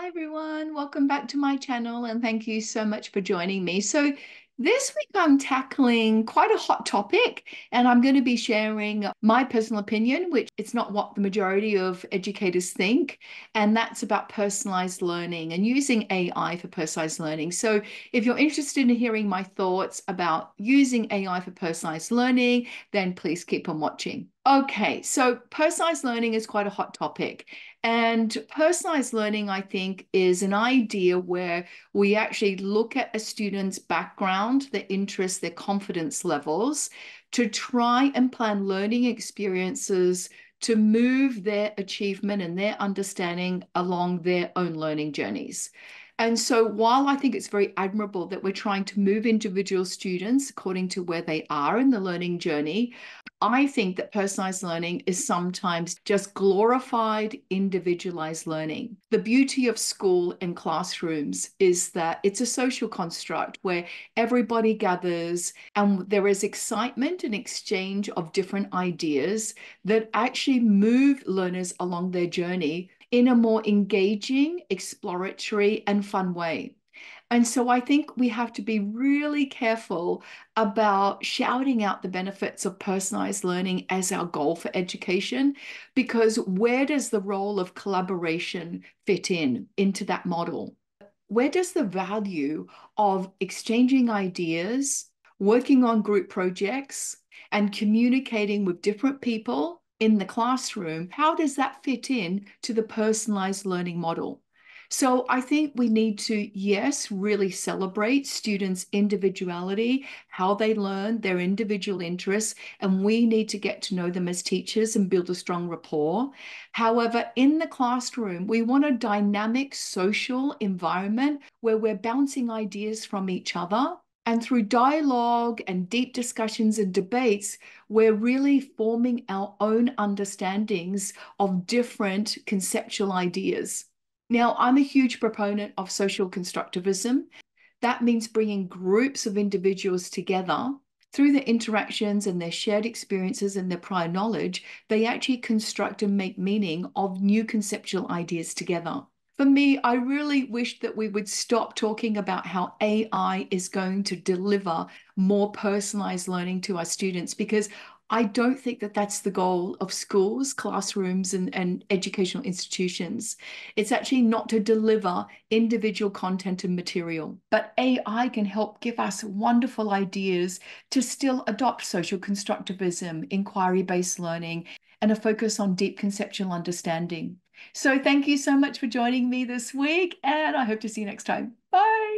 Hi everyone, welcome back to my channel and thank you so much for joining me. So this week I'm tackling quite a hot topic and I'm going to be sharing my personal opinion, which it's not what the majority of educators think, and that's about personalized learning and using AI for personalized learning. So if you're interested in hearing my thoughts about using AI for personalized learning, then please keep on watching. Okay, so personalized learning is quite a hot topic. And personalized learning, I think, is an idea where we actually look at a student's background, their interests, their confidence levels, to try and plan learning experiences to move their achievement and their understanding along their own learning journeys. And so, while I think it's very admirable that we're trying to move individual students according to where they are in the learning journey, I think that personalized learning is sometimes just glorified, individualized learning. The beauty of school and classrooms is that it's a social construct where everybody gathers and there is excitement and exchange of different ideas that actually move learners along their journey in a more engaging, exploratory, and fun way. And so I think we have to be really careful about shouting out the benefits of personalized learning as our goal for education, because where does the role of collaboration fit in into that model? Where does the value of exchanging ideas, working on group projects, and communicating with different people in the classroom, how does that fit in to the personalized learning model? So I think we need to, yes, really celebrate students' individuality, how they learn, their individual interests, and we need to get to know them as teachers and build a strong rapport. However, in the classroom, we want a dynamic social environment where we're bouncing ideas from each other and through dialogue and deep discussions and debates, we're really forming our own understandings of different conceptual ideas. Now, I'm a huge proponent of social constructivism. That means bringing groups of individuals together through their interactions and their shared experiences and their prior knowledge, they actually construct and make meaning of new conceptual ideas together for me, I really wish that we would stop talking about how AI is going to deliver more personalized learning to our students because I don't think that that's the goal of schools, classrooms, and, and educational institutions. It's actually not to deliver individual content and material, but AI can help give us wonderful ideas to still adopt social constructivism, inquiry based learning, and a focus on deep conceptual understanding. So thank you so much for joining me this week, and I hope to see you next time. Bye.